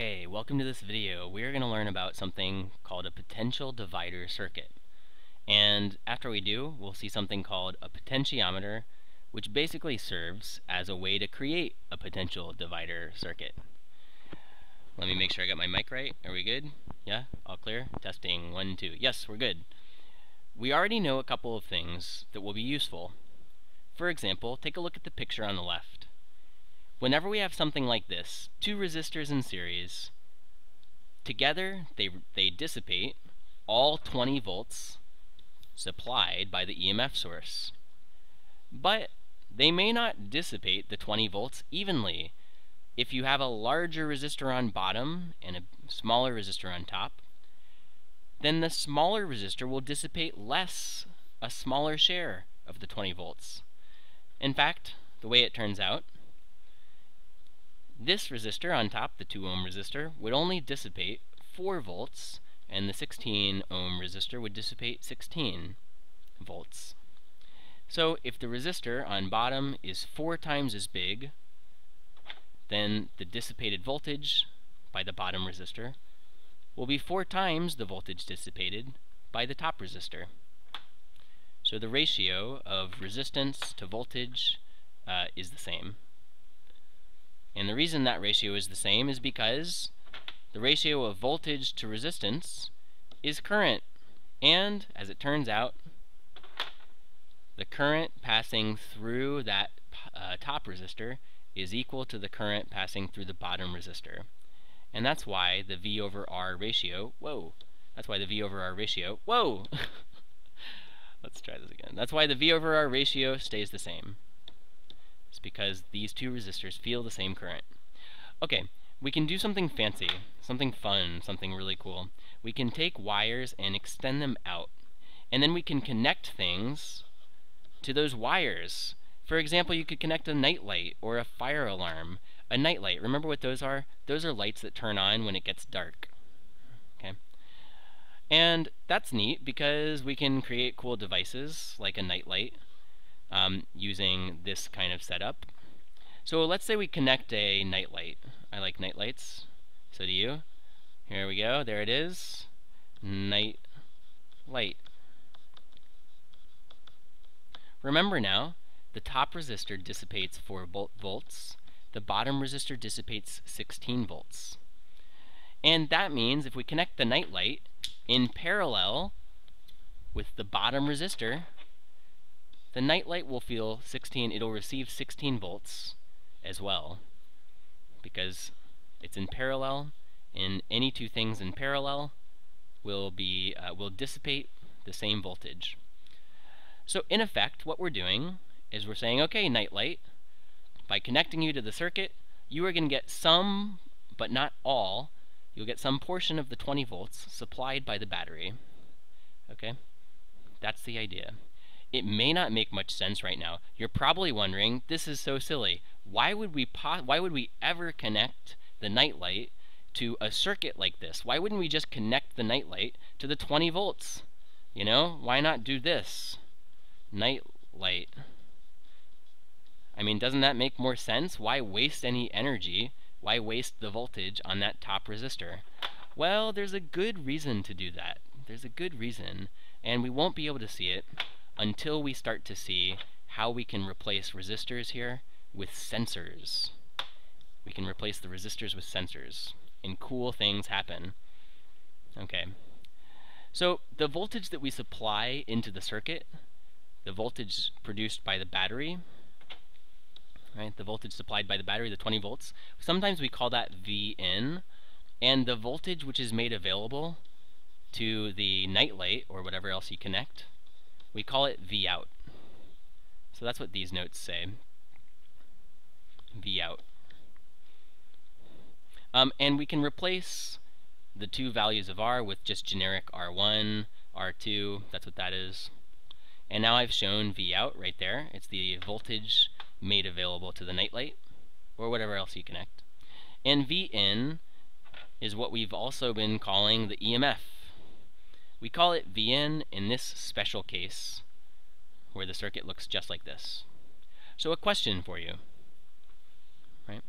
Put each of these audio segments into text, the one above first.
Okay, welcome to this video. We're going to learn about something called a potential divider circuit. And after we do, we'll see something called a potentiometer, which basically serves as a way to create a potential divider circuit. Let me make sure I got my mic right. Are we good? Yeah? All clear? Testing. One, two. Yes, we're good. We already know a couple of things that will be useful. For example, take a look at the picture on the left. Whenever we have something like this, two resistors in series, together they, they dissipate all 20 volts supplied by the EMF source. But they may not dissipate the 20 volts evenly. If you have a larger resistor on bottom and a smaller resistor on top, then the smaller resistor will dissipate less, a smaller share of the 20 volts. In fact, the way it turns out, this resistor on top, the 2 ohm resistor, would only dissipate 4 volts, and the 16 ohm resistor would dissipate 16 volts. So if the resistor on bottom is 4 times as big, then the dissipated voltage by the bottom resistor will be 4 times the voltage dissipated by the top resistor. So the ratio of resistance to voltage uh, is the same. And the reason that ratio is the same is because the ratio of voltage to resistance is current. And, as it turns out, the current passing through that uh, top resistor is equal to the current passing through the bottom resistor. And that's why the V over R ratio, whoa, that's why the V over R ratio, whoa! Let's try this again. That's why the V over R ratio stays the same. Because these two resistors feel the same current. Okay, we can do something fancy, something fun, something really cool. We can take wires and extend them out. And then we can connect things to those wires. For example, you could connect a night light or a fire alarm. A night light, remember what those are? Those are lights that turn on when it gets dark. Okay. And that's neat because we can create cool devices like a night light um, using this kind of setup. So let's say we connect a nightlight. I like nightlights. So do you. Here we go. There it is. Night light. Remember now, the top resistor dissipates 4 volts. The bottom resistor dissipates 16 volts. And that means if we connect the nightlight in parallel with the bottom resistor, the nightlight will feel 16, it'll receive 16 volts as well because it's in parallel and any two things in parallel will be uh, will dissipate the same voltage. So in effect what we're doing is we're saying okay nightlight by connecting you to the circuit you are going to get some but not all you'll get some portion of the 20 volts supplied by the battery. Okay? That's the idea it may not make much sense right now. You're probably wondering, this is so silly. Why would we why would we ever connect the nightlight to a circuit like this? Why wouldn't we just connect the nightlight to the 20 volts? You know, why not do this? Nightlight. I mean, doesn't that make more sense? Why waste any energy? Why waste the voltage on that top resistor? Well, there's a good reason to do that. There's a good reason, and we won't be able to see it until we start to see how we can replace resistors here with sensors. We can replace the resistors with sensors, and cool things happen. Okay. So the voltage that we supply into the circuit, the voltage produced by the battery, right, the voltage supplied by the battery, the 20 volts, sometimes we call that Vin, and the voltage which is made available to the nightlight or whatever else you connect we call it V out. So that's what these notes say. Vout. Um, and we can replace the two values of R with just generic R1, R2, that's what that is. And now I've shown V out right there. It's the voltage made available to the nightlight, or whatever else you connect. And Vin is what we've also been calling the EMF. We call it Vin in this special case where the circuit looks just like this. So a question for you. Right?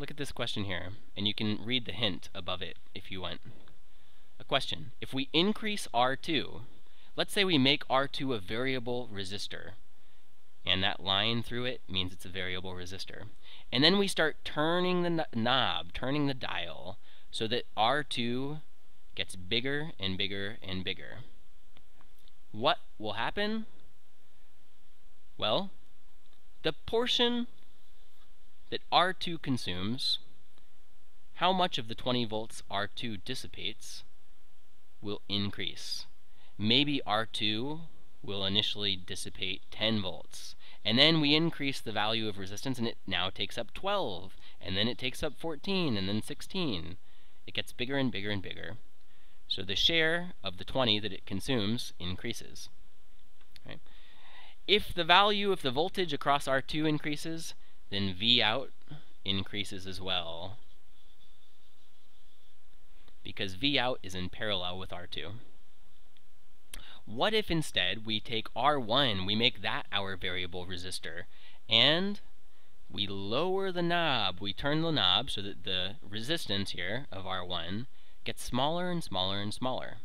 look at this question here, and you can read the hint above it if you want. A question. If we increase R2, let's say we make R2 a variable resistor, and that line through it means it's a variable resistor. And then we start turning the knob, turning the dial, so that R2 gets bigger and bigger and bigger. What will happen? Well, the portion that R2 consumes, how much of the 20 volts R2 dissipates, will increase. Maybe R2 will initially dissipate 10 volts. And then we increase the value of resistance and it now takes up 12. And then it takes up 14 and then 16. It gets bigger and bigger and bigger. So the share of the 20 that it consumes increases. If the value of the voltage across R2 increases, then V out increases as well. Because V out is in parallel with R2. What if instead we take R1, we make that our variable resistor, and we lower the knob, we turn the knob so that the resistance here of R1 gets smaller and smaller and smaller.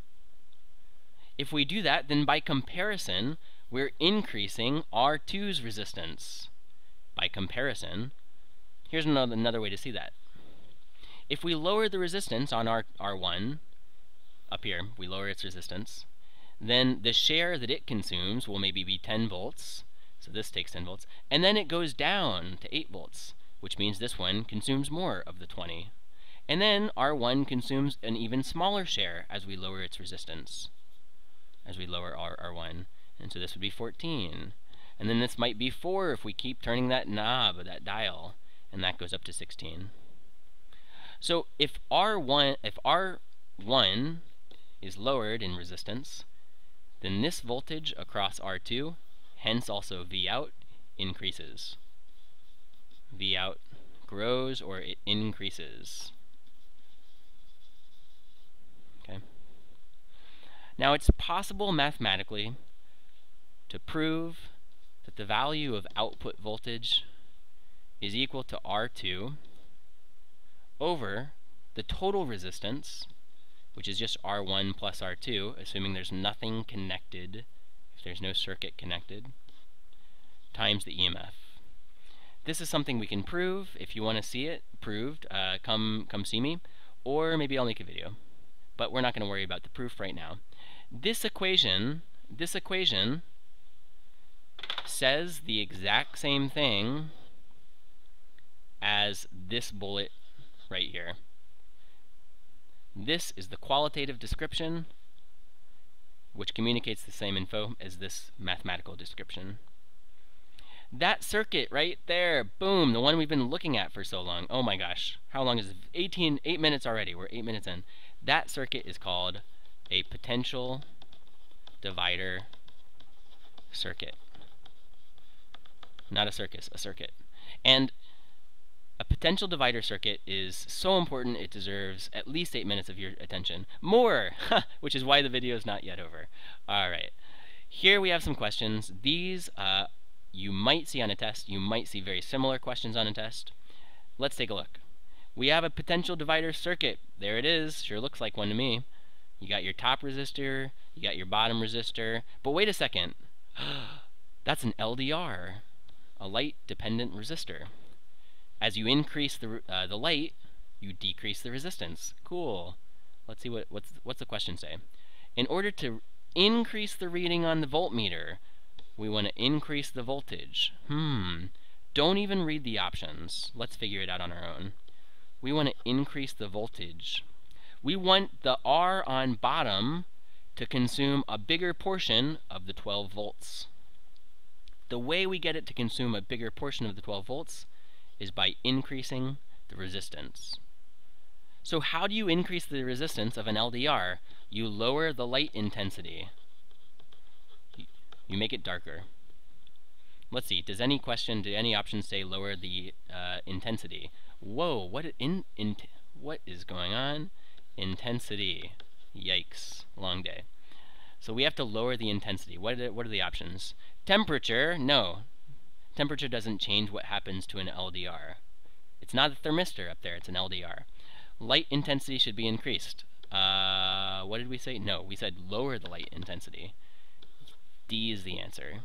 If we do that, then by comparison, we're increasing R2's resistance. By comparison, here's another, another way to see that. If we lower the resistance on R, R1, up here, we lower its resistance, then the share that it consumes will maybe be 10 volts, so this takes 10 volts, and then it goes down to 8 volts, which means this one consumes more of the 20. And then R1 consumes an even smaller share as we lower its resistance, as we lower R R1. And so this would be 14. And then this might be 4 if we keep turning that knob, that dial, and that goes up to 16. So if R1, if R1 is lowered in resistance, then this voltage across R2, hence also V out, increases. V out grows or it increases. Okay. Now it's possible mathematically to prove that the value of output voltage is equal to R2 over the total resistance which is just R1 plus R2, assuming there's nothing connected, if there's no circuit connected, times the EMF. This is something we can prove. If you want to see it proved, uh, come, come see me, or maybe I'll make a video. But we're not going to worry about the proof right now. This equation, this equation says the exact same thing as this bullet right here. This is the qualitative description, which communicates the same info as this mathematical description. That circuit right there, boom, the one we've been looking at for so long. Oh my gosh, how long is it? 18, 8 minutes already. We're 8 minutes in. That circuit is called a potential divider circuit. Not a circus, a circuit. And a potential divider circuit is so important it deserves at least 8 minutes of your attention. More! Which is why the video is not yet over. Alright. Here we have some questions. These uh, you might see on a test. You might see very similar questions on a test. Let's take a look. We have a potential divider circuit. There it is. Sure looks like one to me. You got your top resistor, you got your bottom resistor. But wait a second. That's an LDR, a light dependent resistor. As you increase the, uh, the light, you decrease the resistance. Cool. Let's see what what's what's the question say. In order to increase the reading on the voltmeter, we want to increase the voltage. Hmm. Don't even read the options. Let's figure it out on our own. We want to increase the voltage. We want the R on bottom to consume a bigger portion of the 12 volts. The way we get it to consume a bigger portion of the 12 volts is by increasing the resistance. So how do you increase the resistance of an LDR? You lower the light intensity. You make it darker. Let's see, does any question, do any options say lower the uh, intensity? Whoa, what, in, in, what is going on? Intensity. Yikes, long day. So we have to lower the intensity. What are, the, what are the options? Temperature, no. Temperature doesn't change what happens to an LDR. It's not a thermistor up there, it's an LDR. Light intensity should be increased. Uh, what did we say? No, we said lower the light intensity. D is the answer.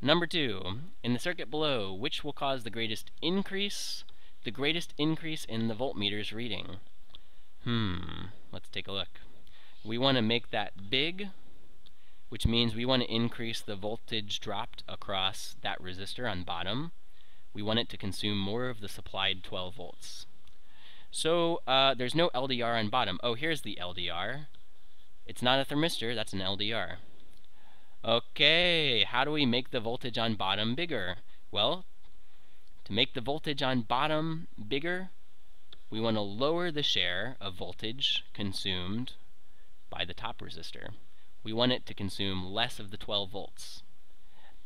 Number two, in the circuit below, which will cause the greatest increase? The greatest increase in the voltmeter's reading. Hmm, let's take a look. We want to make that big, which means we want to increase the voltage dropped across that resistor on bottom. We want it to consume more of the supplied 12 volts. So uh, there's no LDR on bottom. Oh, here's the LDR. It's not a thermistor, that's an LDR. Okay, how do we make the voltage on bottom bigger? Well, to make the voltage on bottom bigger, we want to lower the share of voltage consumed by the top resistor. We want it to consume less of the 12 volts.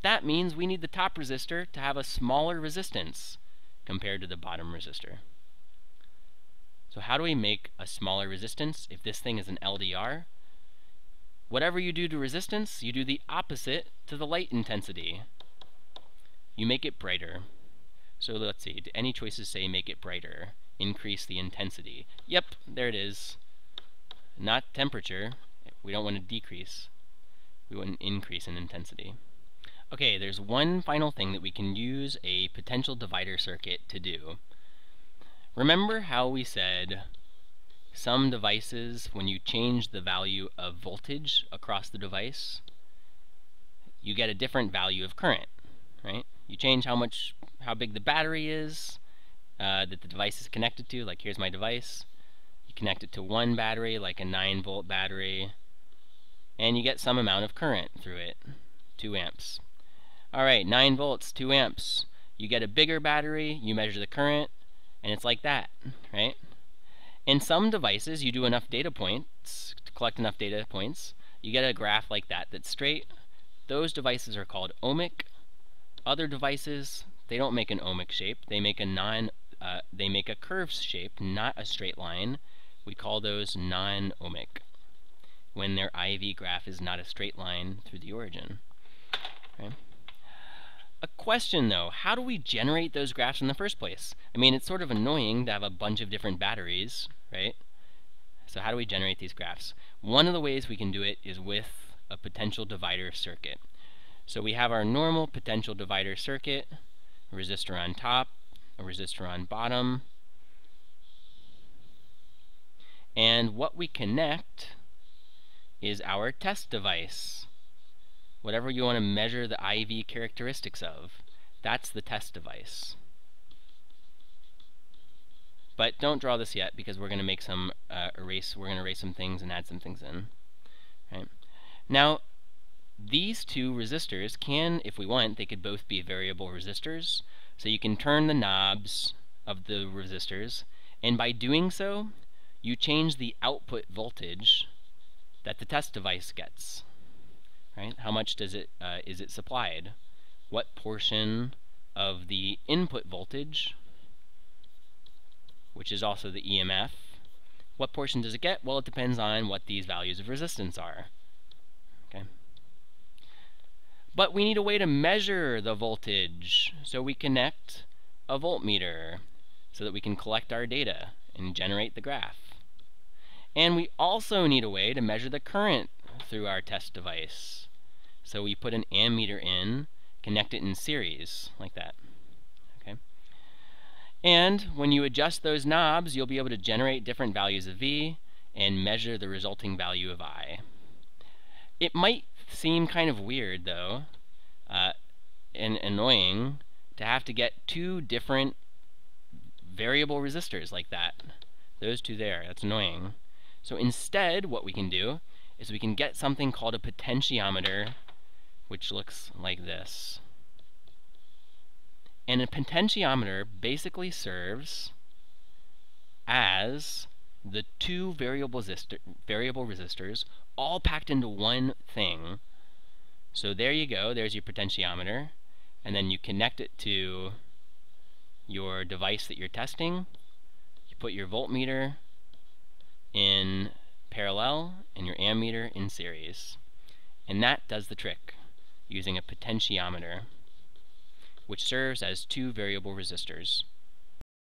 That means we need the top resistor to have a smaller resistance compared to the bottom resistor. So how do we make a smaller resistance if this thing is an LDR? Whatever you do to resistance, you do the opposite to the light intensity. You make it brighter. So let's see, do any choices say make it brighter? Increase the intensity. Yep, there it is. Not temperature. We don't want to decrease. We want an increase in intensity. Okay, there's one final thing that we can use a potential divider circuit to do. Remember how we said some devices, when you change the value of voltage across the device, you get a different value of current, right? You change how much, how big the battery is uh, that the device is connected to, like here's my device. You connect it to one battery, like a 9 volt battery, and you get some amount of current through it, 2 amps. Alright, 9 volts, 2 amps. You get a bigger battery, you measure the current, and it's like that, right? In some devices, you do enough data points, to collect enough data points, you get a graph like that that's straight. Those devices are called ohmic. Other devices, they don't make an ohmic shape. They make a non, uh, they make a curved shape, not a straight line. We call those non-ohmic when their IV graph is not a straight line through the origin. Okay. A question though, how do we generate those graphs in the first place? I mean, it's sort of annoying to have a bunch of different batteries, right? So how do we generate these graphs? One of the ways we can do it is with a potential divider circuit. So we have our normal potential divider circuit, a resistor on top, a resistor on bottom, and what we connect is our test device whatever you want to measure the IV characteristics of, that's the test device. But don't draw this yet because we're going to make some uh, erase, we're going to erase some things and add some things in. Right? Now, these two resistors can, if we want, they could both be variable resistors. So you can turn the knobs of the resistors, and by doing so, you change the output voltage that the test device gets right? How much does it uh, is it supplied? What portion of the input voltage, which is also the EMF, what portion does it get? Well, it depends on what these values of resistance are. But we need a way to measure the voltage, so we connect a voltmeter so that we can collect our data and generate the graph. And we also need a way to measure the current through our test device. So we put an ammeter in, connect it in series, like that. Okay. And when you adjust those knobs, you'll be able to generate different values of V and measure the resulting value of I. It might seem kind of weird, though, uh, and annoying, to have to get two different variable resistors like that. Those two there, that's annoying. So instead, what we can do is we can get something called a potentiometer which looks like this. And a potentiometer basically serves as the two variable, resistor, variable resistors all packed into one thing. So there you go, there's your potentiometer, and then you connect it to your device that you're testing. You put your voltmeter in parallel and your ammeter in series. And that does the trick using a potentiometer. which serves as two variable resistors.